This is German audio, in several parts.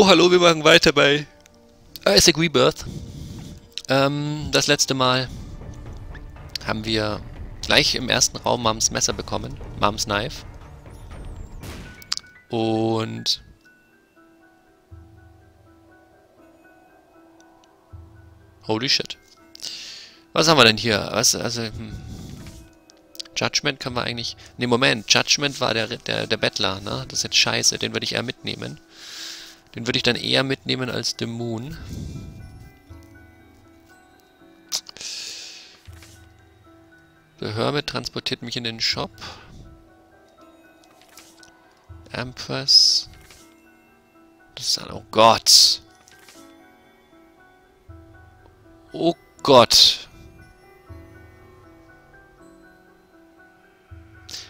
Oh, hallo, wir machen weiter bei Isaac Rebirth. Ähm, das letzte Mal haben wir gleich im ersten Raum Mams Messer bekommen. Mams Knife. Und... Holy shit. Was haben wir denn hier? Was, also, hm. Judgment können wir eigentlich... Ne, Moment. Judgment war der, der, der Bettler, ne? Das ist jetzt scheiße. Den würde ich eher mitnehmen. Den würde ich dann eher mitnehmen als The Moon. Der Hermit transportiert mich in den Shop. Empress. Das ist... Oh Gott. Oh Gott.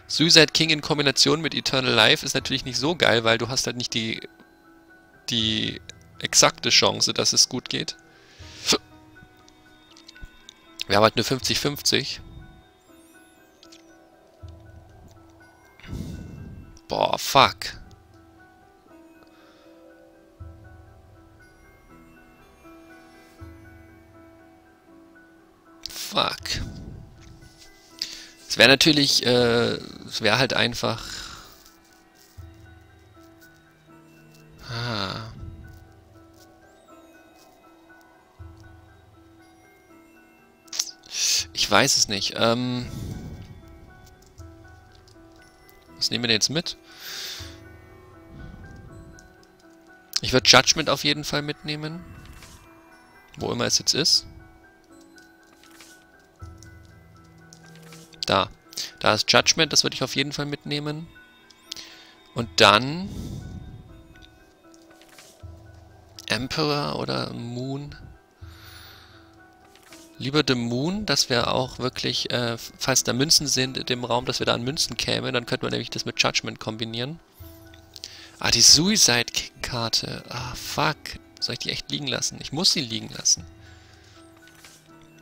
Suicide King in Kombination mit Eternal Life ist natürlich nicht so geil, weil du hast halt nicht die die exakte Chance, dass es gut geht. Wir haben halt nur 50-50. Boah, fuck. Fuck. Es wäre natürlich, äh, es wäre halt einfach Ah. Ich weiß es nicht. Ähm was nehmen wir denn jetzt mit? Ich würde Judgment auf jeden Fall mitnehmen. Wo immer es jetzt ist. Da. Da ist Judgment, das würde ich auf jeden Fall mitnehmen. Und dann Emperor oder Moon. Lieber The Moon, dass wir auch wirklich, äh, falls da Münzen sind in dem Raum, dass wir da an Münzen kämen. Dann könnte man nämlich das mit Judgment kombinieren. Ah, die Suicide King-Karte. Ah, fuck. Soll ich die echt liegen lassen? Ich muss sie liegen lassen.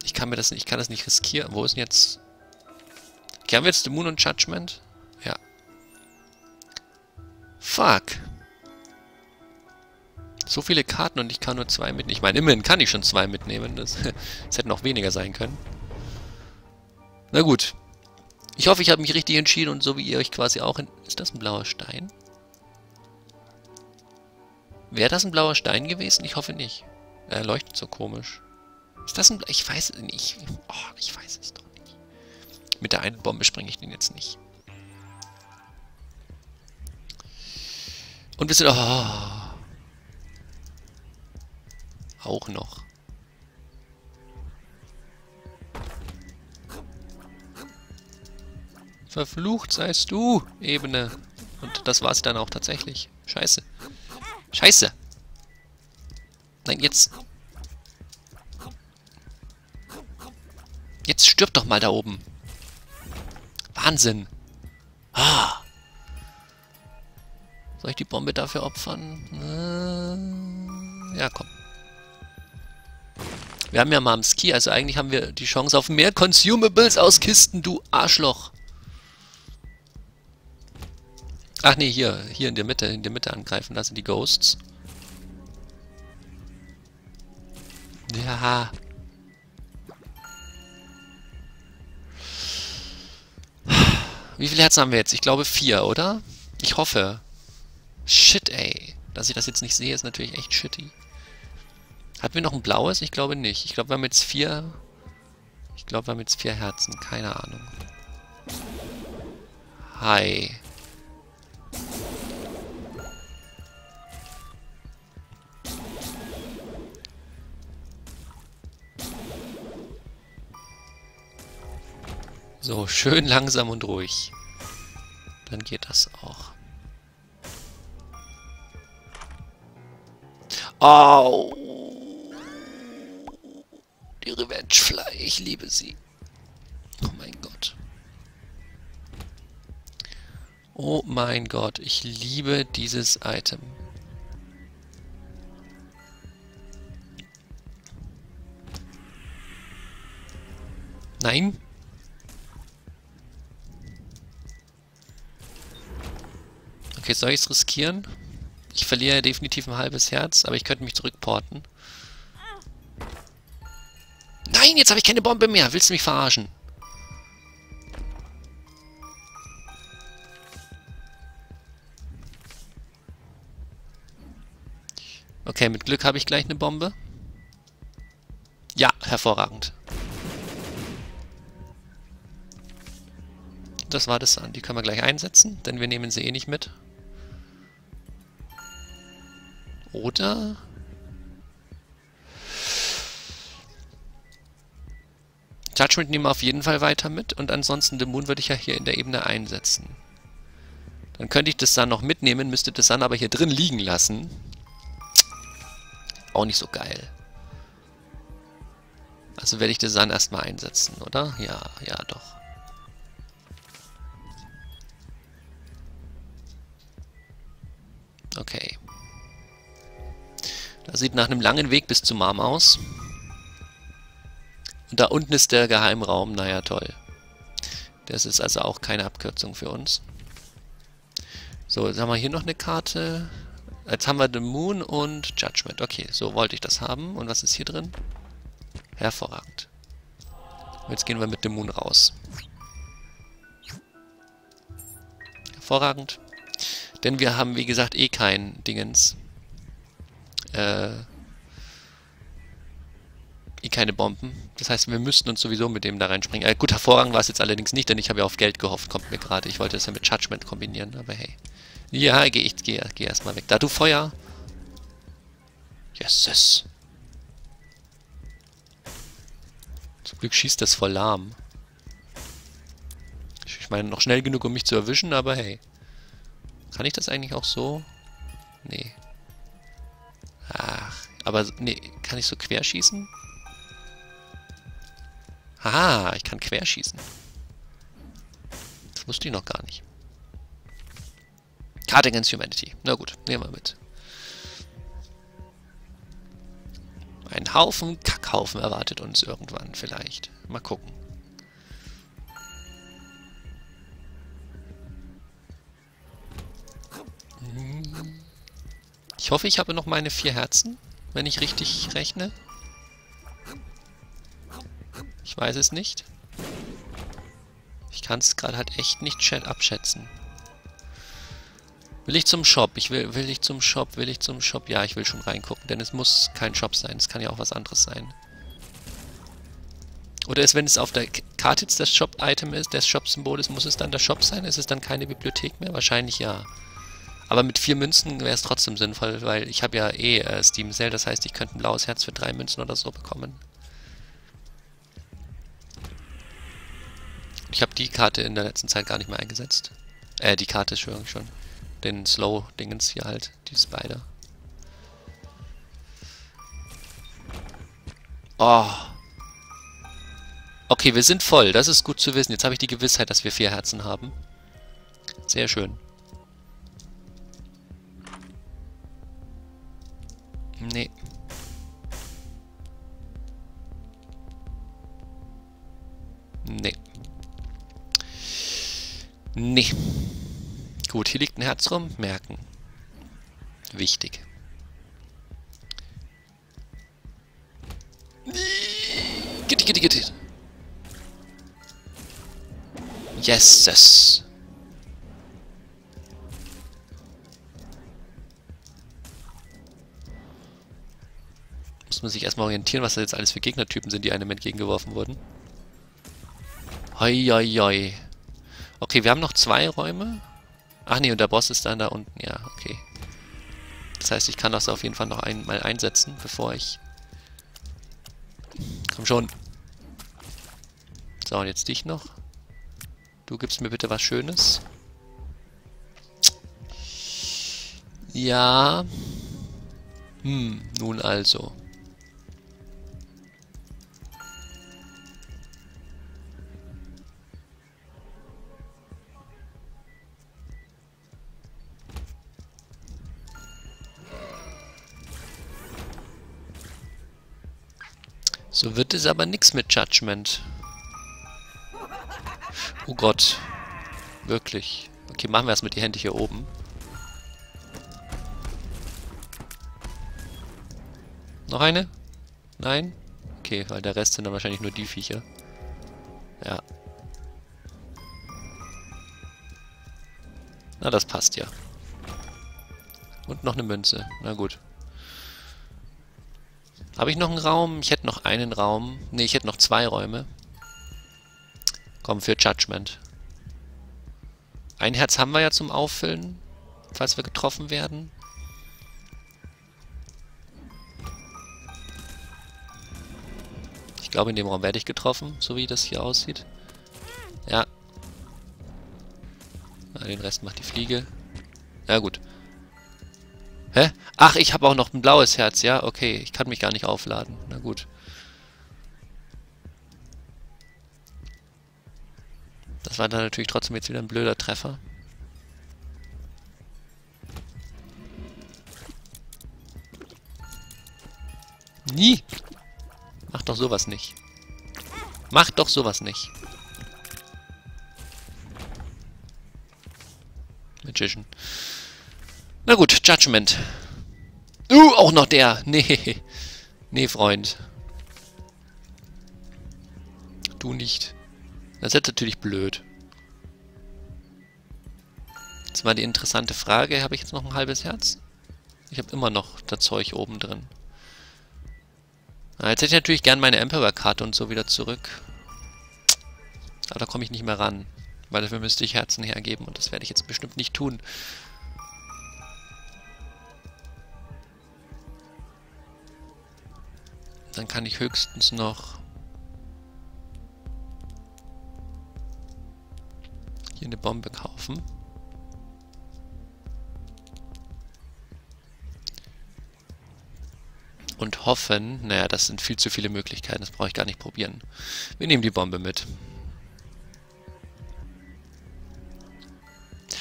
Ich kann mir das nicht, ich kann das nicht riskieren. Wo ist denn jetzt... Okay, haben wir jetzt The Moon und Judgment? Ja. Fuck. So viele Karten und ich kann nur zwei mitnehmen. Ich meine, immerhin kann ich schon zwei mitnehmen. Das hätten auch weniger sein können. Na gut. Ich hoffe, ich habe mich richtig entschieden und so wie ihr euch quasi auch... Ist das ein blauer Stein? Wäre das ein blauer Stein gewesen? Ich hoffe nicht. Er leuchtet so komisch. Ist das ein... Bla ich weiß es nicht. Oh, ich weiß es doch nicht. Mit der einen Bombe springe ich den jetzt nicht. Und wir sind... Oh, auch noch. Verflucht seist du, Ebene. Und das war's dann auch tatsächlich. Scheiße. Scheiße. Nein, jetzt... Jetzt stirb doch mal da oben. Wahnsinn. Ah. Soll ich die Bombe dafür opfern? Äh, ja, komm. Wir haben ja Mamski, also eigentlich haben wir die Chance auf mehr Consumables aus Kisten, du Arschloch. Ach nee, hier, hier in der Mitte, in der Mitte angreifen, da sind die Ghosts. Ja. Wie viele Herzen haben wir jetzt? Ich glaube vier, oder? Ich hoffe. Shit, ey. Dass ich das jetzt nicht sehe, ist natürlich echt shitty. Hatten wir noch ein blaues? Ich glaube nicht. Ich glaube, wir haben jetzt vier... Ich glaube, wir haben jetzt vier Herzen. Keine Ahnung. Hi. So, schön langsam und ruhig. Dann geht das auch. Au! Die Revenge Fly, ich liebe sie. Oh mein Gott. Oh mein Gott, ich liebe dieses Item. Nein? Okay, soll ich es riskieren? Ich verliere definitiv ein halbes Herz, aber ich könnte mich zurückporten. Nein, jetzt habe ich keine Bombe mehr. Willst du mich verarschen? Okay, mit Glück habe ich gleich eine Bombe. Ja, hervorragend. Das war das an. Die können wir gleich einsetzen, denn wir nehmen sie eh nicht mit. Oder... Judgment nehmen wir auf jeden Fall weiter mit und ansonsten den Moon würde ich ja hier in der Ebene einsetzen. Dann könnte ich das dann noch mitnehmen, müsste das dann aber hier drin liegen lassen. Auch nicht so geil. Also werde ich das dann erstmal einsetzen, oder? Ja, ja, doch. Okay. Das sieht nach einem langen Weg bis zum Arm aus. Und da unten ist der Geheimraum. Naja, toll. Das ist also auch keine Abkürzung für uns. So, jetzt haben wir hier noch eine Karte. Jetzt haben wir The Moon und Judgment. Okay, so wollte ich das haben. Und was ist hier drin? Hervorragend. Jetzt gehen wir mit dem Moon raus. Hervorragend. Denn wir haben, wie gesagt, eh kein Dingens. Äh, eh keine Bomben. Das heißt, wir müssten uns sowieso mit dem da reinspringen. Äh, gut, hervorragend war es jetzt allerdings nicht, denn ich habe ja auf Geld gehofft, kommt mir gerade. Ich wollte das ja mit Judgment kombinieren, aber hey. Ja, geh, ich geh, geh erstmal weg. Da du Feuer. Yes. Zum Glück schießt das voll lahm. Ich meine, noch schnell genug, um mich zu erwischen, aber hey. Kann ich das eigentlich auch so? Nee. Ach, aber nee, kann ich so querschießen? Haha, ich kann querschießen. Das wusste ich noch gar nicht. Card Against Humanity. Na gut, nehmen wir mit. Ein Haufen Kackhaufen erwartet uns irgendwann vielleicht. Mal gucken. Ich hoffe, ich habe noch meine vier Herzen, wenn ich richtig rechne. Ich weiß es nicht. Ich kann es gerade halt echt nicht abschätzen. Will ich zum Shop? Ich will, will ich zum Shop? Will ich zum Shop? Ja, ich will schon reingucken, denn es muss kein Shop sein. Es kann ja auch was anderes sein. Oder ist, wenn es auf der Karte jetzt das Shop-Item ist, das Shop-Symbol ist, muss es dann der Shop sein? Ist es dann keine Bibliothek mehr? Wahrscheinlich ja. Aber mit vier Münzen wäre es trotzdem sinnvoll, weil ich habe ja eh äh, Steam Sale, das heißt, ich könnte ein blaues Herz für drei Münzen oder so bekommen. Ich habe die Karte in der letzten Zeit gar nicht mehr eingesetzt. Äh, die Karte, Entschuldigung, schon den Slow-Dingens hier halt, die Spider. Oh. Okay, wir sind voll. Das ist gut zu wissen. Jetzt habe ich die Gewissheit, dass wir vier Herzen haben. Sehr schön. Nee. Nee. Nee. Gut, hier liegt ein Herz rum. Merken. Wichtig. Gitti, gitti, gitti. Yes, yes. Muss man sich erstmal orientieren, was das jetzt alles für Gegnertypen sind, die einem entgegengeworfen wurden. Hoi, hoi, hoi. Okay, wir haben noch zwei Räume. Ach nee, und der Boss ist dann da unten. Ja, okay. Das heißt, ich kann das auf jeden Fall noch einmal einsetzen, bevor ich... Komm schon. So, und jetzt dich noch. Du gibst mir bitte was Schönes. Ja. Hm, nun also. So wird es aber nichts mit Judgment. Oh Gott. Wirklich. Okay, machen wir es mit die Hände hier oben. Noch eine? Nein? Okay, weil der Rest sind dann wahrscheinlich nur die Viecher. Ja. Na, das passt ja. Und noch eine Münze. Na gut. Habe ich noch einen Raum? Ich hätte noch einen Raum. Ne, ich hätte noch zwei Räume. Komm, für Judgment. Ein Herz haben wir ja zum Auffüllen, falls wir getroffen werden. Ich glaube, in dem Raum werde ich getroffen, so wie das hier aussieht. Ja. Den Rest macht die Fliege. Ja, gut. Hä? Ach, ich habe auch noch ein blaues Herz, ja? Okay, ich kann mich gar nicht aufladen. Na gut. Das war dann natürlich trotzdem jetzt wieder ein blöder Treffer. Nie! Mach doch sowas nicht. Mach doch sowas nicht. Magician. Na gut, Judgment. Uh, auch noch der. Nee. Nee, Freund. Du nicht. Das ist jetzt natürlich blöd. Jetzt mal die interessante Frage. Habe ich jetzt noch ein halbes Herz? Ich habe immer noch das Zeug oben drin. Na, jetzt hätte ich natürlich gern meine Emperor-Karte und so wieder zurück. Aber da komme ich nicht mehr ran. Weil dafür müsste ich Herzen hergeben und das werde ich jetzt bestimmt nicht tun. Dann kann ich höchstens noch hier eine Bombe kaufen. Und hoffen, naja, das sind viel zu viele Möglichkeiten, das brauche ich gar nicht probieren. Wir nehmen die Bombe mit.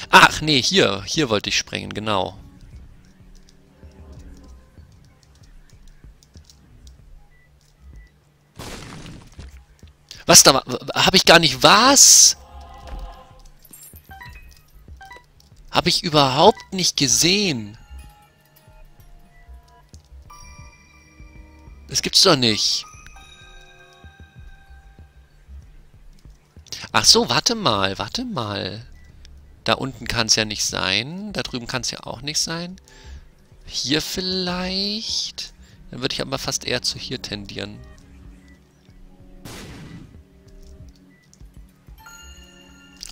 Ach, nee, hier, hier wollte ich sprengen, genau. Was da war? Habe ich gar nicht was? Habe ich überhaupt nicht gesehen. Das gibt's doch nicht. Ach so, warte mal, warte mal. Da unten kann es ja nicht sein. Da drüben kann es ja auch nicht sein. Hier vielleicht? Dann würde ich aber fast eher zu hier tendieren.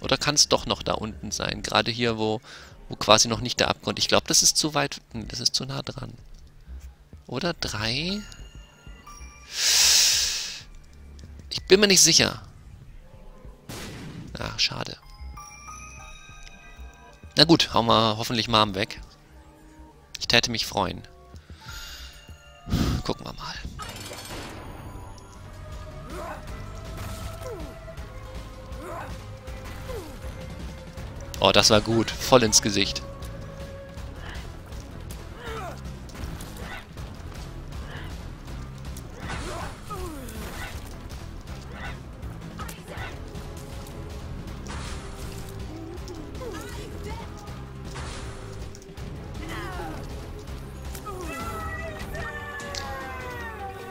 Oder kann es doch noch da unten sein? Gerade hier, wo, wo quasi noch nicht der Abgrund... Ich glaube, das ist zu weit... Das ist zu nah dran. Oder drei? Ich bin mir nicht sicher. Ach, schade. Na gut, hauen wir hoffentlich Mom weg. Ich täte mich freuen. Gucken wir mal. Oh, das war gut. Voll ins Gesicht.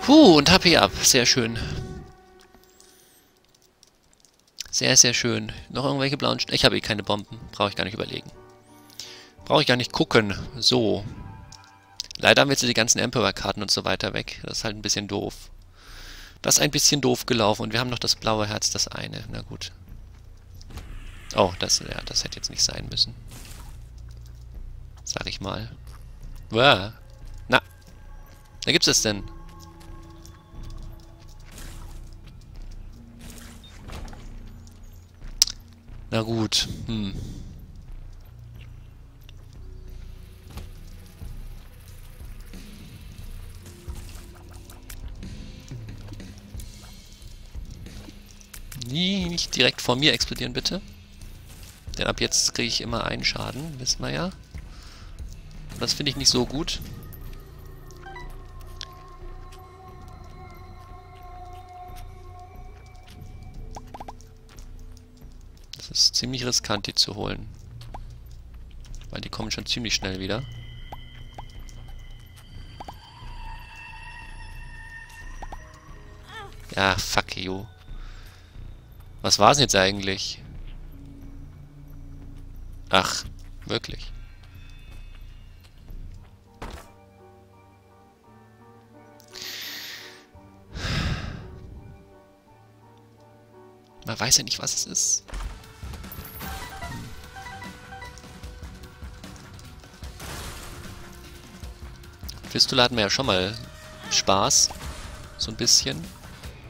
Puh, und HP ab. Sehr schön. Sehr, sehr schön. Noch irgendwelche blauen... St ich habe eh keine Bomben. Brauche ich gar nicht überlegen. Brauche ich gar nicht gucken. So. Leider haben wir jetzt die ganzen Emperor-Karten und so weiter weg. Das ist halt ein bisschen doof. Das ist ein bisschen doof gelaufen. Und wir haben noch das blaue Herz, das eine. Na gut. Oh, das, ja, das hätte jetzt nicht sein müssen. Sag ich mal. Uah. Na. Da gibt's es denn. Na gut. Hm. Nie, nicht direkt vor mir explodieren, bitte. Denn ab jetzt kriege ich immer einen Schaden, wissen wir ja. Das finde ich nicht so gut. Ziemlich riskant, die zu holen. Weil die kommen schon ziemlich schnell wieder. Ja, fuck you. Was war's jetzt eigentlich? Ach, wirklich. Man weiß ja nicht, was es ist. Fistula hatten wir ja schon mal Spaß. So ein bisschen.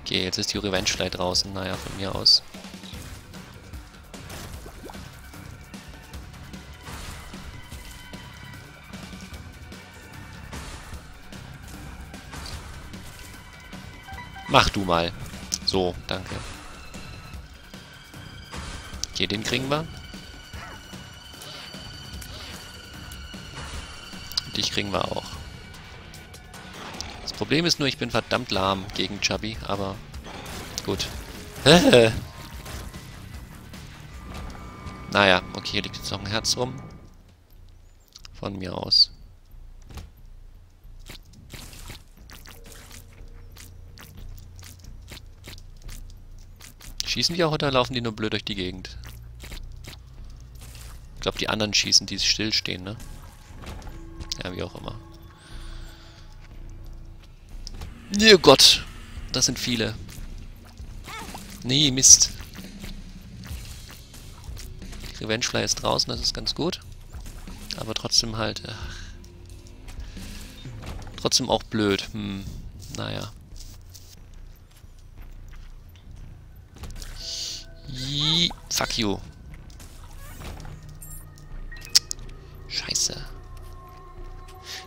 Okay, jetzt ist die Revenge Fly draußen. Naja, von mir aus. Mach du mal. So, danke. Okay, den kriegen wir. Dich kriegen wir auch. Problem ist nur, ich bin verdammt lahm gegen Chubby, aber gut. naja, okay, hier liegt jetzt noch ein Herz rum. Von mir aus. Schießen die auch oder laufen die nur blöd durch die Gegend? Ich glaube, die anderen schießen, die stillstehen, ne? Ja, wie auch immer. Oh Gott. Das sind viele. Nee, Mist. Revengefly ist draußen, das ist ganz gut. Aber trotzdem halt... Ach. Trotzdem auch blöd. Hm, naja. Yee, fuck you. Scheiße.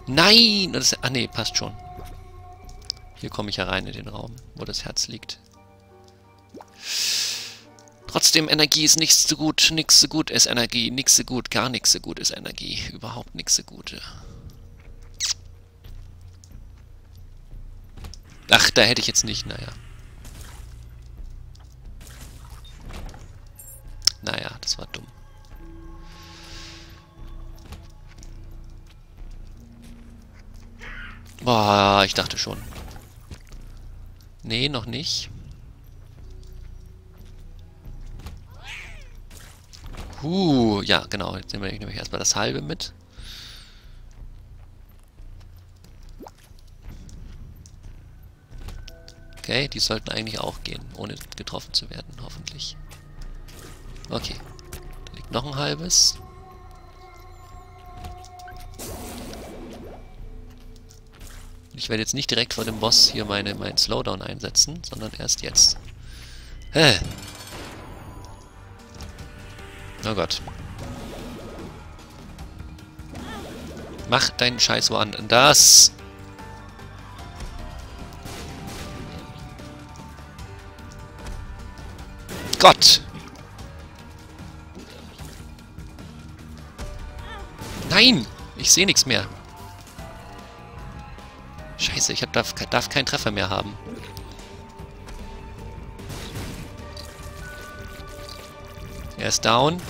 Nein! Das, ah nee, passt schon. Hier komme ich ja rein in den Raum, wo das Herz liegt. Trotzdem, Energie ist nichts so gut, nichts so gut ist Energie, nichts so gut, gar nichts so gut ist Energie. Überhaupt nichts so Gute. Ach, da hätte ich jetzt nicht, naja. Naja, das war dumm. Boah, ich dachte schon. Nee, noch nicht. Huh, ja, genau. Jetzt nehmen wir nämlich erstmal das halbe mit. Okay, die sollten eigentlich auch gehen, ohne getroffen zu werden, hoffentlich. Okay. Da liegt noch ein halbes. Ich werde jetzt nicht direkt vor dem Boss hier meine, meinen Slowdown einsetzen, sondern erst jetzt. Hä? Oh Gott. Mach deinen Scheiß woanders. Gott! Nein! Ich sehe nichts mehr. Scheiße, ich hab, darf, darf keinen Treffer mehr haben. Er ist down.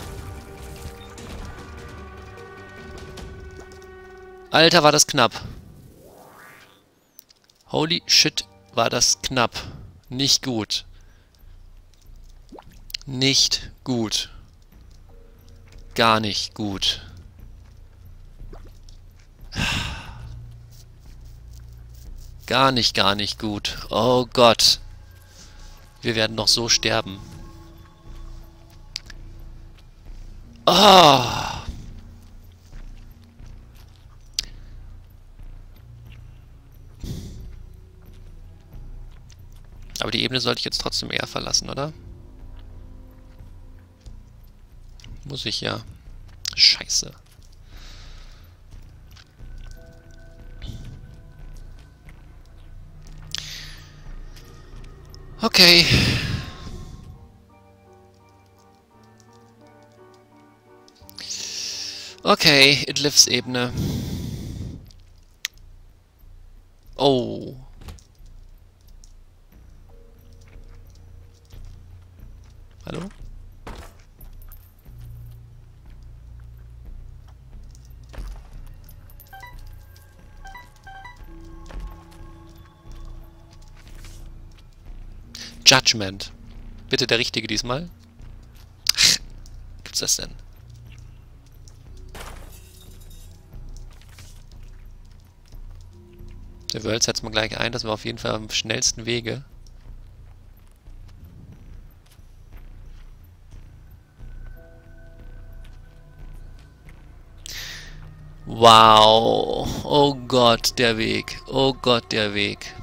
Alter, war das knapp. Holy shit, war das knapp. Nicht gut. Nicht gut. Gar nicht gut. Gar nicht, gar nicht gut. Oh Gott. Wir werden noch so sterben. Oh. Aber die Ebene sollte ich jetzt trotzdem eher verlassen, oder? Muss ich ja. Scheiße. Okay. Okay, It Lives Ebene. Judgment. Bitte der richtige diesmal. Ach, gibt's das denn? Der World setzt mal gleich ein, das war auf jeden Fall am schnellsten Wege. Wow. Oh Gott, der Weg. Oh Gott, der Weg.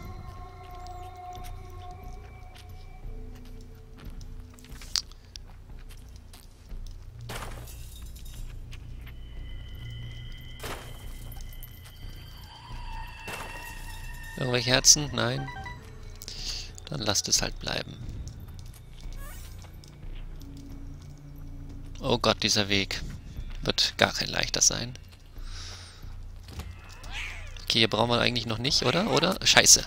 Herzen? Nein. Dann lasst es halt bleiben. Oh Gott, dieser Weg wird gar kein leichter sein. Okay, hier brauchen wir eigentlich noch nicht, oder? Oder? Scheiße.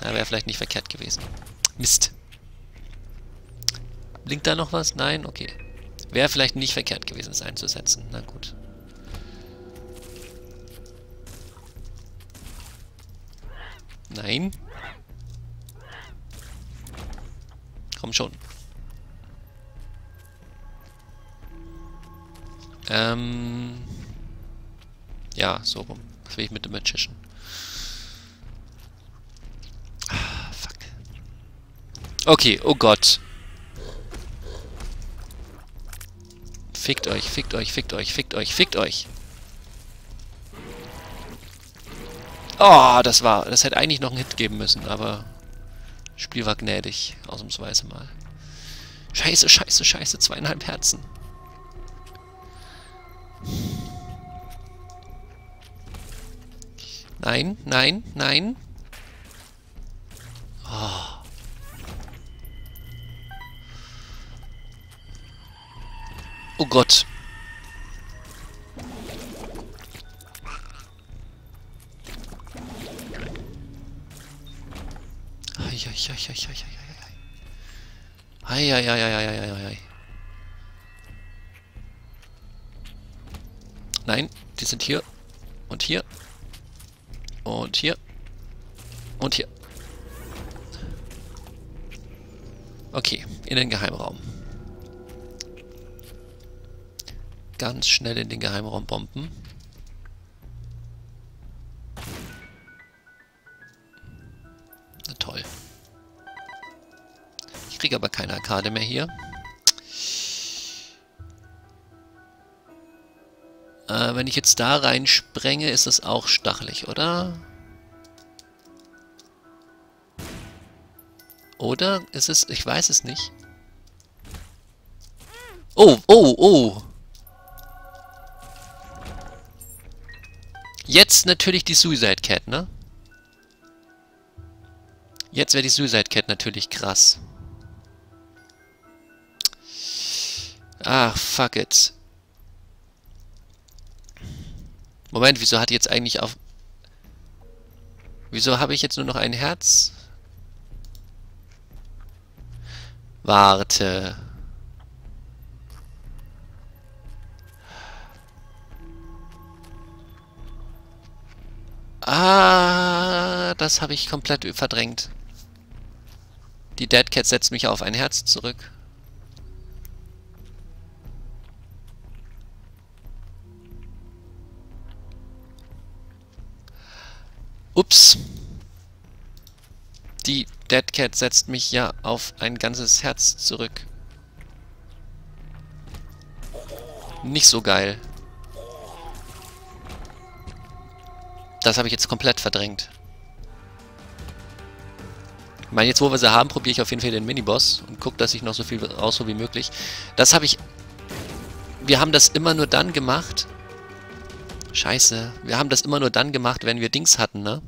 Na, wäre vielleicht nicht verkehrt gewesen. Mist. Blinkt da noch was? Nein? Okay. Wäre vielleicht nicht verkehrt gewesen, es einzusetzen. Na gut. Nein. Komm schon. Ähm... Ja, so rum. Was will ich mit dem Magician? Ah, fuck. Okay, oh Gott. Fickt euch, fickt euch, fickt euch, fickt euch, fickt euch. Oh, das war... Das hätte eigentlich noch einen Hit geben müssen, aber... Spiel war gnädig, ausnahmsweise mal. Scheiße, scheiße, scheiße, zweieinhalb Herzen. Nein, nein, nein. Oh. oh Gott. Eieieiei. Nein, die sind hier und hier und hier. Und hier. Okay, in den Geheimraum. Ganz schnell in den Geheimraum bomben. Kriege aber keine Arkade mehr hier. Äh, wenn ich jetzt da reinsprenge, ist es auch stachelig, oder? Oder ist es... Ich weiß es nicht. Oh, oh, oh! Jetzt natürlich die Suicide Cat, ne? Jetzt wäre die Suicide Cat natürlich krass. Ach, fuck it. Moment, wieso hat jetzt eigentlich auf... Wieso habe ich jetzt nur noch ein Herz? Warte. Ah, das habe ich komplett verdrängt. Die Dead Cat setzt mich auf ein Herz zurück. Ups. Die Dead Cat setzt mich ja auf ein ganzes Herz zurück. Nicht so geil. Das habe ich jetzt komplett verdrängt. Ich meine, jetzt wo wir sie haben, probiere ich auf jeden Fall den Miniboss und gucke, dass ich noch so viel raushole wie möglich. Das habe ich... Wir haben das immer nur dann gemacht, Scheiße. Wir haben das immer nur dann gemacht, wenn wir Dings hatten, ne?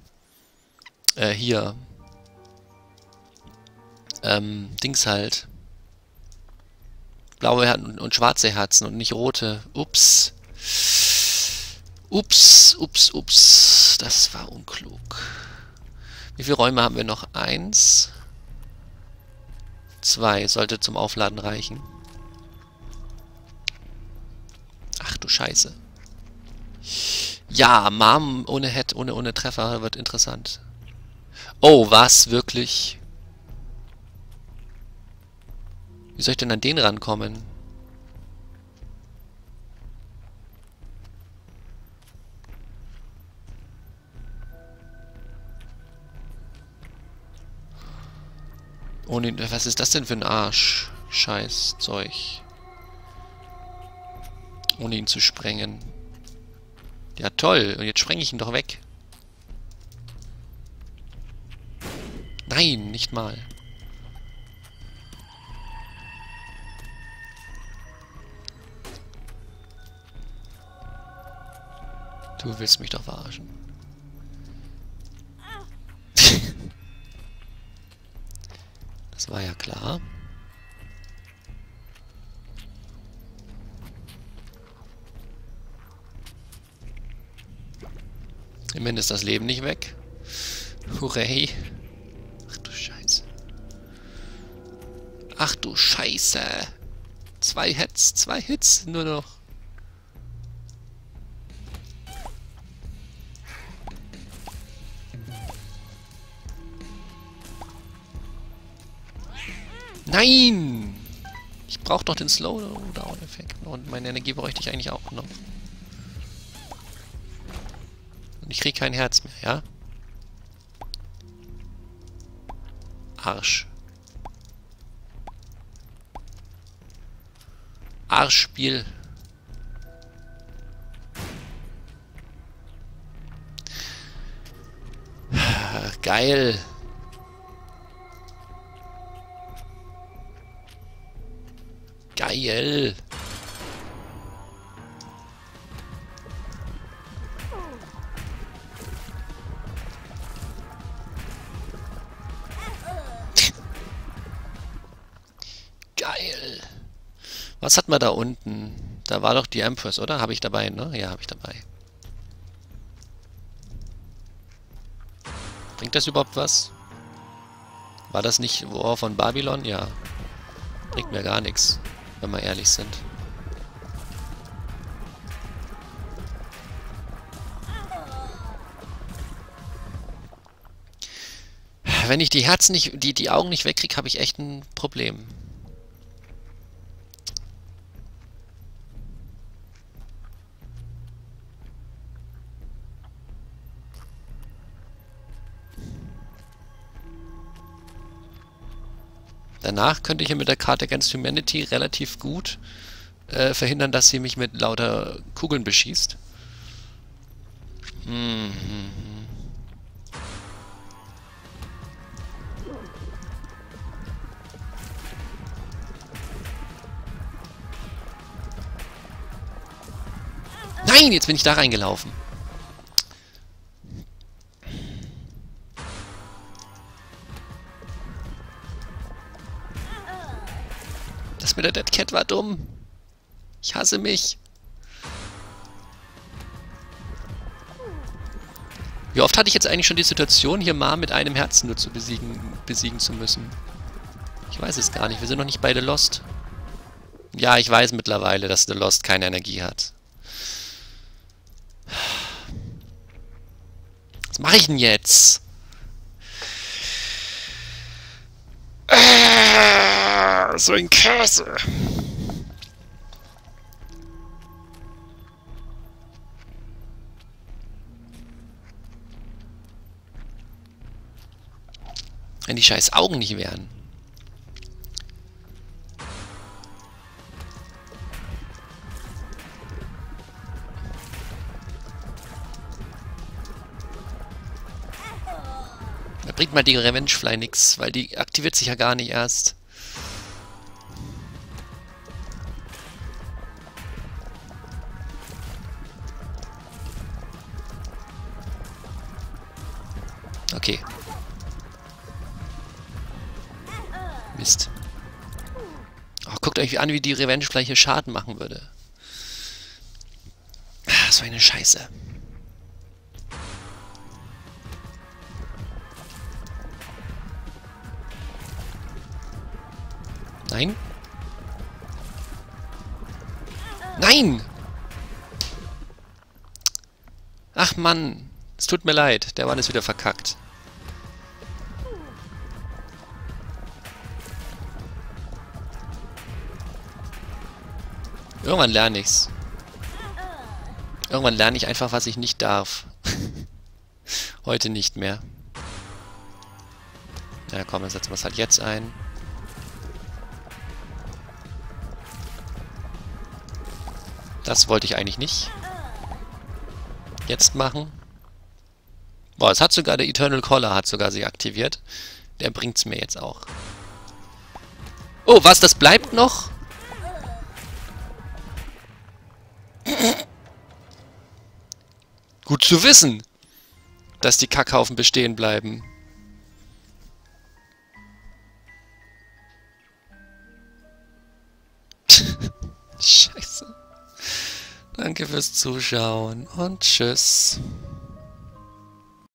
Äh, hier. Ähm, Dings halt. Blaue Herzen und schwarze Herzen und nicht rote. Ups. Ups, ups, ups. Das war unklug. Wie viele Räume haben wir noch? Eins. Zwei. Sollte zum Aufladen reichen. Ach du Scheiße. Ja, Mom ohne Head, ohne, ohne Treffer wird interessant. Oh, was? Wirklich? Wie soll ich denn an den rankommen? Ohne, was ist das denn für ein Arsch? Scheiß Zeug. Ohne ihn zu sprengen. Ja, toll. Und jetzt sprenge ich ihn doch weg. Nein, nicht mal. Du willst mich doch verarschen. das war ja klar. Immerhin ist das Leben nicht weg. Hurray. Ach du Scheiße. Ach du Scheiße. Zwei Hits, zwei Hits nur noch. Nein! Ich brauche doch den Slowdown-Effekt. Und meine Energie bräuchte ich eigentlich auch noch. Und ich kriege kein Herz mehr, ja? Arsch. Arschspiel. Geil. Geil. Was hat man da unten? Da war doch die Empress, oder? Habe ich dabei, ne? Ja, habe ich dabei. Bringt das überhaupt was? War das nicht War von Babylon? Ja. Bringt mir gar nichts, wenn wir ehrlich sind. Wenn ich die Herzen nicht, die, die Augen nicht wegkriege, habe ich echt ein Problem. Danach könnte ich ja mit der Karte Against Humanity relativ gut äh, verhindern, dass sie mich mit lauter Kugeln beschießt. Hm, hm, Nein, jetzt bin ich da reingelaufen. Cat war dumm. Ich hasse mich. Wie oft hatte ich jetzt eigentlich schon die Situation, hier mal mit einem Herzen nur zu besiegen, besiegen zu müssen? Ich weiß es gar nicht. Wir sind noch nicht beide Lost. Ja, ich weiß mittlerweile, dass The Lost keine Energie hat. Was mache ich denn jetzt? So ein Käse. Wenn die scheiß Augen nicht wären. Da bringt mal die Revenge-Fly nix, weil die aktiviert sich ja gar nicht erst. Guckt euch an, wie die Revenge gleich hier Schaden machen würde. Ah, so eine Scheiße. Nein? Nein! Ach Mann, es tut mir leid, der Mann ist wieder verkackt. Irgendwann lerne ich's. Irgendwann lerne ich einfach, was ich nicht darf. Heute nicht mehr. Ja komm, dann setzen wir es halt jetzt ein. Das wollte ich eigentlich nicht. Jetzt machen. Boah, es hat sogar der Eternal Caller hat sogar sie aktiviert. Der bringt's mir jetzt auch. Oh, was? Das bleibt noch? Gut zu wissen, dass die Kackhaufen bestehen bleiben. Scheiße. Danke fürs Zuschauen und tschüss.